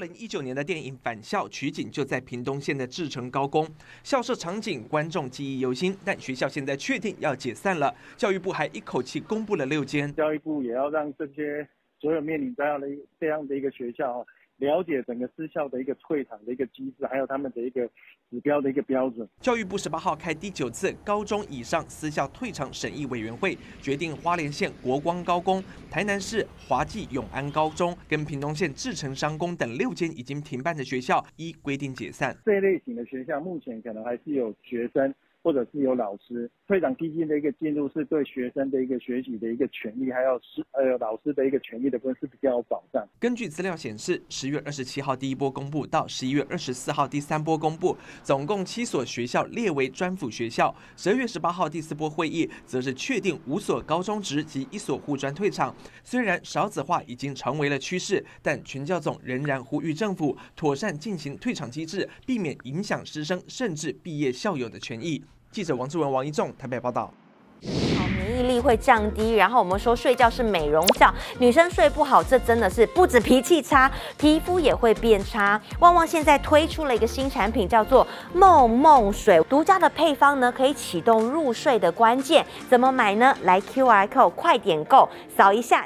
零一九年的电影《返校》取景就在屏东县的志成高工，校舍场景观众记忆犹新。但学校现在确定要解散了，教育部还一口气公布了六间。教育部也要让这些所有面临这样的这样的一个学校。了解整个私校的一个退场的一个机制，还有他们的一个指标的一个标准。教育部十八号开第九次高中以上私校退场审议委员会，决定花莲县国光高工、台南市华记永安高中跟屏东县志成商工等六间已经停办的学校，依规定解散。这一类型的学校目前可能还是有学生。或者是有老师退场基金的一个进入，是对学生的一个学习的一个权利，还有师还有老师的一个权利的部分是比较有保障。根据资料显示，十月二十七号第一波公布到十一月二十四号第三波公布，总共七所学校列为专辅学校。十二月十八号第四波会议则是确定五所高中职及一所护专退场。虽然少子化已经成为了趋势，但全教总仍然呼吁政府妥善进行退场机制，避免影响师生甚至毕业校友的权益。记者王志文、王一仲台北报道。免疫力会降低，然后我们说睡觉是美容觉，女生睡不好，这真的是不止脾气差，皮肤也会变差。旺旺现在推出了一个新产品，叫做梦梦水，独家的配方呢，可以启动入睡的关键。怎么买呢？来 Q R code 快点购，扫一下